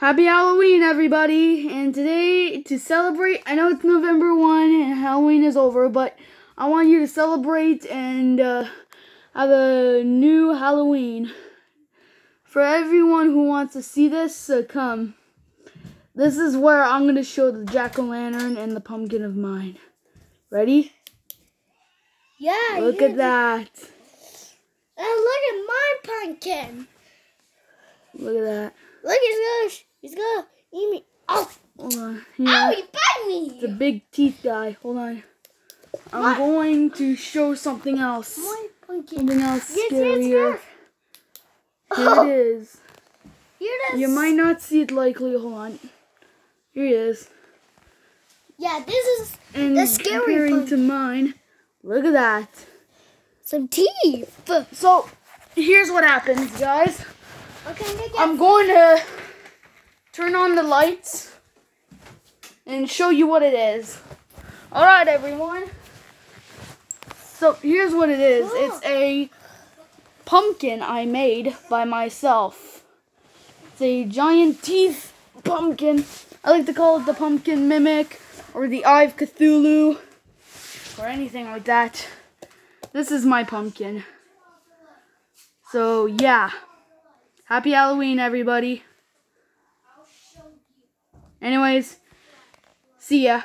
Happy Halloween, everybody! And today, to celebrate, I know it's November 1 and Halloween is over, but I want you to celebrate and uh, have a new Halloween. For everyone who wants to see this, uh, come. This is where I'm going to show the jack-o'-lantern and the pumpkin of mine. Ready? Yeah. Look at that. And look at my pumpkin. Look at that. Look, he's gonna, he's gonna eat me. Oh, Hold on. ow, Yeah. he bit It's a me. big teeth guy. Hold on. I'm What? going to show something else. My pumpkin. Something else Yes, scarier. yes. Here it oh. is. Here it is. You might not see it likely. Hold on. Here it is. Yeah, this is And The scary comparing one. to mine, look at that. some teeth. So, here's what happens, guys. I'm going to turn on the lights and show you what it is. Alright, everyone. So, here's what it is. It's a pumpkin I made by myself. It's a giant teeth pumpkin. I like to call it the pumpkin mimic or the Eye of Cthulhu or anything like that. This is my pumpkin. So, yeah. Happy Halloween, everybody. Anyways, see ya.